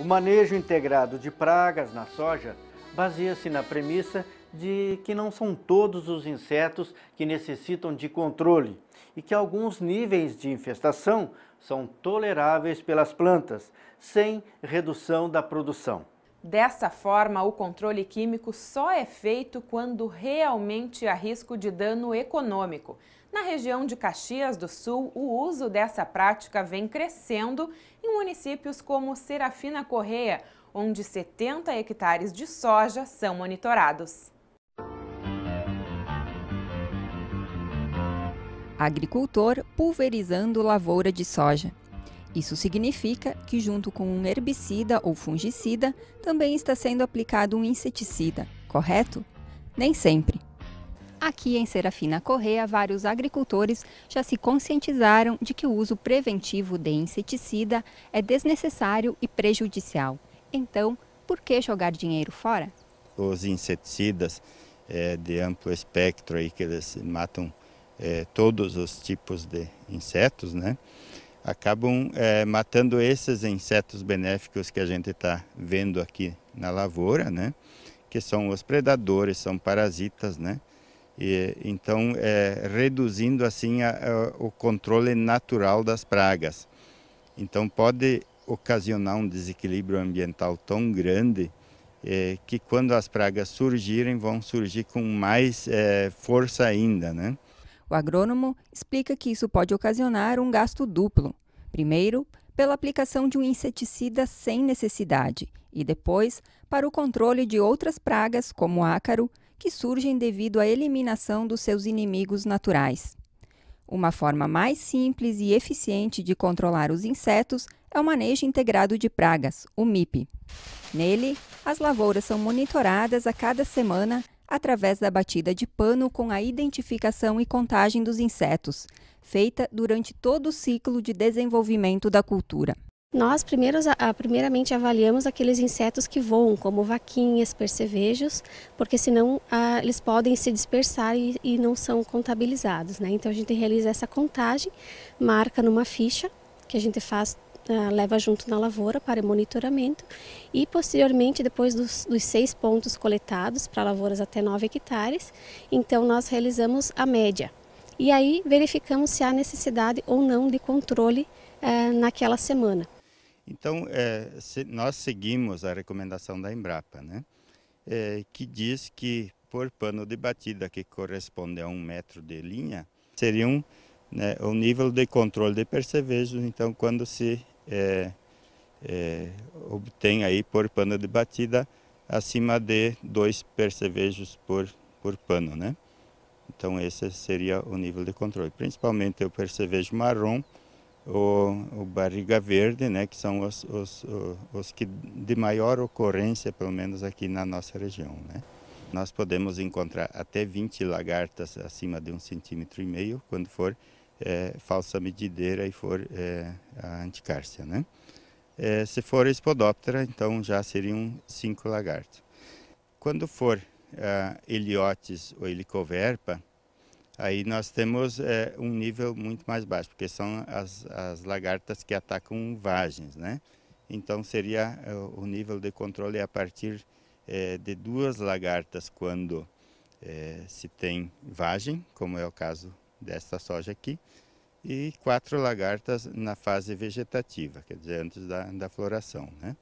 O manejo integrado de pragas na soja baseia-se na premissa de que não são todos os insetos que necessitam de controle e que alguns níveis de infestação são toleráveis pelas plantas, sem redução da produção. Dessa forma, o controle químico só é feito quando realmente há risco de dano econômico. Na região de Caxias do Sul, o uso dessa prática vem crescendo em municípios como Serafina Correia, onde 70 hectares de soja são monitorados. Agricultor pulverizando lavoura de soja. Isso significa que, junto com um herbicida ou fungicida, também está sendo aplicado um inseticida, correto? Nem sempre. Aqui em Serafina Correia, vários agricultores já se conscientizaram de que o uso preventivo de inseticida é desnecessário e prejudicial. Então, por que jogar dinheiro fora? Os inseticidas é, de amplo espectro aí que eles matam é, todos os tipos de insetos, né? acabam é, matando esses insetos benéficos que a gente está vendo aqui na lavoura, né? que são os predadores, são parasitas, né? E, então, é, reduzindo assim a, a, o controle natural das pragas. Então, pode ocasionar um desequilíbrio ambiental tão grande é, que quando as pragas surgirem, vão surgir com mais é, força ainda, né? O agrônomo explica que isso pode ocasionar um gasto duplo. Primeiro, pela aplicação de um inseticida sem necessidade, e depois, para o controle de outras pragas, como ácaro, que surgem devido à eliminação dos seus inimigos naturais. Uma forma mais simples e eficiente de controlar os insetos é o manejo integrado de pragas, o MIP. Nele, as lavouras são monitoradas a cada semana através da batida de pano com a identificação e contagem dos insetos, feita durante todo o ciclo de desenvolvimento da cultura. Nós primeiros, primeiramente avaliamos aqueles insetos que voam, como vaquinhas, percevejos, porque senão ah, eles podem se dispersar e, não são contabilizados. Né? Então a gente realiza essa contagem, marca numa ficha que a gente faz Uh, leva junto na lavoura para monitoramento e posteriormente, depois dos, dos seis pontos coletados para lavouras até 9 hectares, então nós realizamos a média. E aí verificamos se há necessidade ou não de controle uh, naquela semana. Então, é, se, nós seguimos a recomendação da Embrapa, né? É, que diz que por pano de batida que corresponde a um metro de linha, seriam né, o nível de controle de percevejos, então quando se é, é, obtém aí por pano de batida acima de dois percevejos por, por pano, né? Então esse seria o nível de controle, principalmente o percevejo marrom, o, o barriga verde, né, que são os, os, os, que de maior ocorrência, pelo menos aqui na nossa região, né? Nós podemos encontrar até 20 lagartas acima de um centímetro e meio quando for é, falsa medideira e for é, a anticárcia, né? É, se for espodóptera, então já seriam cinco lagartos. Quando for a Heliotes ou Helicoverpa, aí nós temos é, um nível muito mais baixo, porque são as, as lagartas que atacam vagens, né? Então seria é, o nível de controle a partir é, de duas lagartas quando é, se tem vagem, como é o caso desta soja aqui, e quatro lagartas na fase vegetativa, quer dizer, antes da, da floração. Né?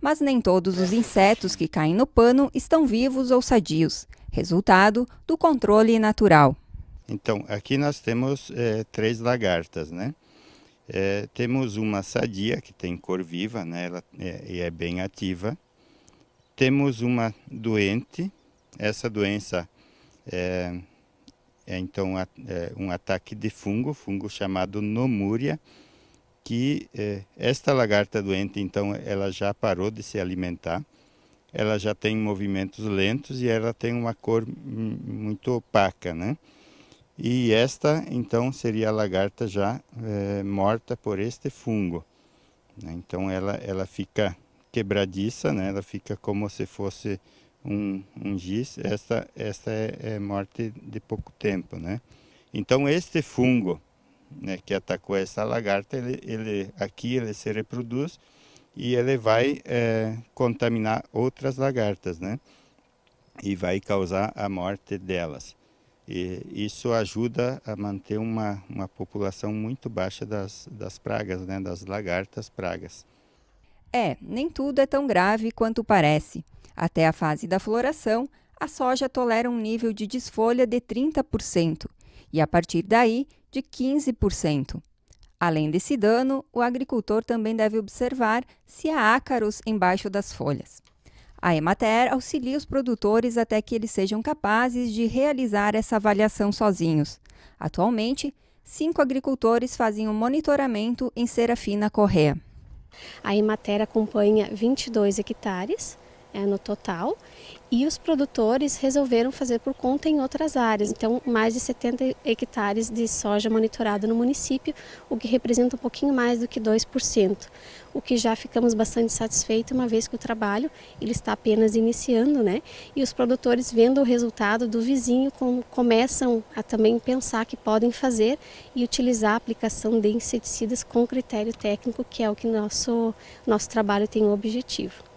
Mas nem todos os insetos que caem no pano estão vivos ou sadios, resultado do controle natural. Então, aqui nós temos é, três lagartas, né? É, temos uma sadia, que tem cor viva, né? Ela é, e é bem ativa. Temos uma doente, essa doença é, é então é, um ataque de fungo, fungo chamado Nomúria, que esta lagarta doente então ela já parou de se alimentar, ela já tem movimentos lentos e ela tem uma cor muito opaca, né? E esta então seria a lagarta já é, morta por este fungo. Né? Então ela ela fica quebradiça, né? Ela fica como se fosse um, um giz, esta, esta é, é, morte de pouco tempo, né? Então este fungo né, que atacou essa lagarta, ele, ele, aqui ele se reproduz e ele vai é, contaminar outras lagartas, né? E vai causar a morte delas. E isso ajuda a manter uma, uma população muito baixa das, das pragas, né? Das lagartas pragas. É, nem tudo é tão grave quanto parece. Até a fase da floração, a soja tolera um nível de desfolha de 30% e, a partir daí, de 15%. Além desse dano, o agricultor também deve observar se há ácaros embaixo das folhas. A Emater auxilia os produtores até que eles sejam capazes de realizar essa avaliação sozinhos. Atualmente, cinco agricultores fazem o um monitoramento em Serafina Correa. A Emater acompanha 22 hectares é, no total e os produtores resolveram fazer por conta em outras áreas. Então, mais de 70 hectares de soja monitorada no município, o que representa um pouquinho mais do que 2%, o que já ficamos bastante satisfeitos, uma vez que o trabalho ele está apenas iniciando, né? E os produtores, vendo o resultado do vizinho, com, começam a também pensar que podem fazer e utilizar a aplicação de inseticidas com critério técnico, que é o que nosso, nosso trabalho tem o objetivo.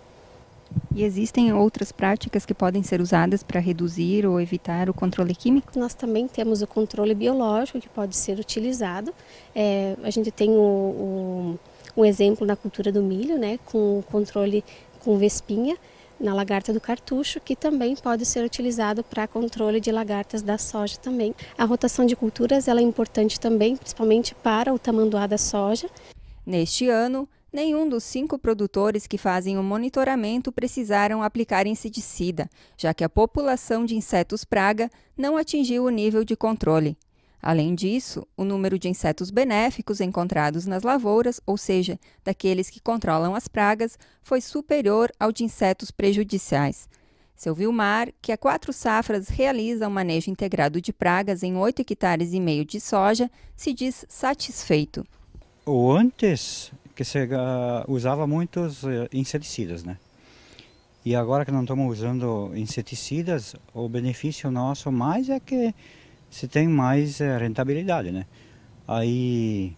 E existem outras práticas que podem ser usadas para reduzir ou evitar o controle químico? Nós também temos o controle biológico que pode ser utilizado. É, a gente tem o, o, um exemplo na cultura do milho, né, com o controle com vespinha na lagarta do cartucho, que também pode ser utilizado para controle de lagartas da soja também. A rotação de culturas ela é importante também, principalmente para o tamanduá da soja. Neste ano, nenhum dos cinco produtores que fazem o monitoramento precisaram aplicar inseticida, já que a população de insetos praga não atingiu o nível de controle. Além disso, o número de insetos benéficos encontrados nas lavouras, ou seja, daqueles que controlam as pragas, foi superior ao de insetos prejudiciais. Seu Vilmar, que há quatro safras realiza um manejo integrado de pragas em 8 hectares e meio de soja, se diz satisfeito. O antes que se uh, usava muitos uh, inseticidas, né? E agora que não estamos usando inseticidas, o benefício nosso mais é que se tem mais uh, rentabilidade, né? Aí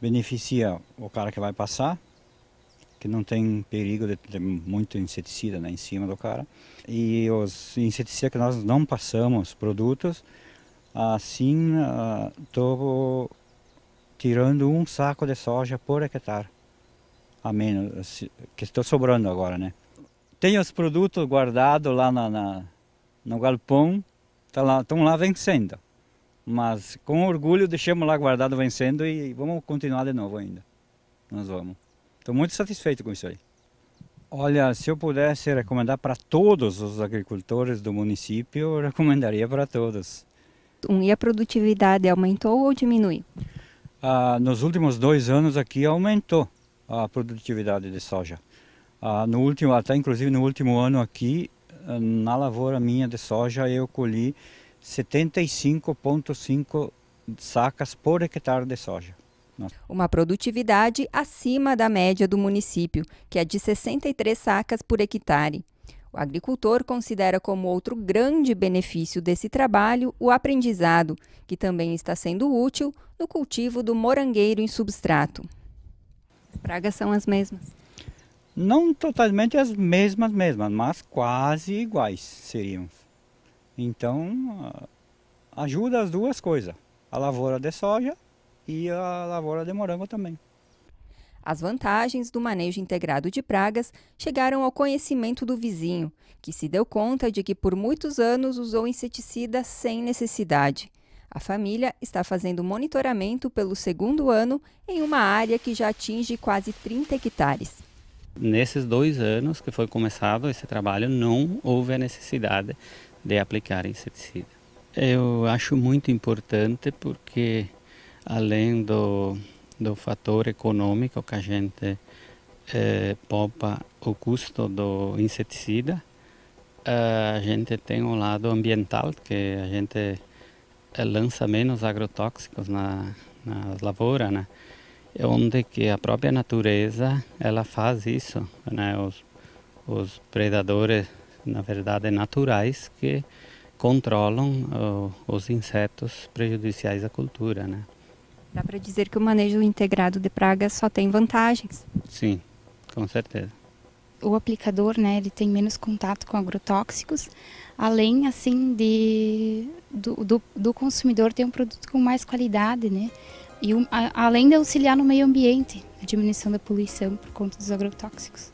beneficia o cara que vai passar, que não tem perigo de ter muito inseticida né, em cima do cara. E os inseticidas que nós não passamos, produtos, assim uh, tirando um saco de soja por hectare, a menos, que estou sobrando agora, né? Tenho os produtos guardados lá na, na no galpão, tá lá, estão lá vencendo. Mas com orgulho deixamos lá guardado vencendo e vamos continuar de novo ainda. Nós vamos. Estou muito satisfeito com isso aí. Olha, se eu pudesse recomendar para todos os agricultores do município, eu recomendaria para todos. E a produtividade aumentou ou diminuiu? Ah, nos últimos dois anos aqui aumentou a produtividade de soja. Ah, no último, até inclusive no último ano aqui, na lavoura minha de soja, eu colhi 75,5 sacas por hectare de soja. Uma produtividade acima da média do município, que é de 63 sacas por hectare. O agricultor considera como outro grande benefício desse trabalho o aprendizado, que também está sendo útil no cultivo do morangueiro em substrato. As pragas são as mesmas? Não totalmente as mesmas mesmas, mas quase iguais seriam. Então, ajuda as duas coisas, a lavoura de soja e a lavoura de morango também. As vantagens do manejo integrado de pragas chegaram ao conhecimento do vizinho, que se deu conta de que por muitos anos usou inseticida sem necessidade. A família está fazendo monitoramento pelo segundo ano em uma área que já atinge quase 30 hectares. Nesses dois anos que foi começado esse trabalho, não houve a necessidade de aplicar inseticida. Eu acho muito importante porque, além do, do fator econômico que a gente é, poupa o custo do inseticida, a gente tem um lado ambiental, que a gente eh, lança menos agrotóxicos na, nas lavouras, né? onde que a própria natureza ela faz isso, né? Os, os predadores, na verdade, naturais que controlam uh, os insetos prejudiciais à cultura, né? Dá para dizer que o manejo integrado de pragas só tem vantagens? Sim, Com certeza. O aplicador, né, ele tem menos contato com agrotóxicos, além assim de do, do, do consumidor ter um produto com mais qualidade, né? E um, a, além de auxiliar no meio ambiente, a diminuição da poluição por conta dos agrotóxicos.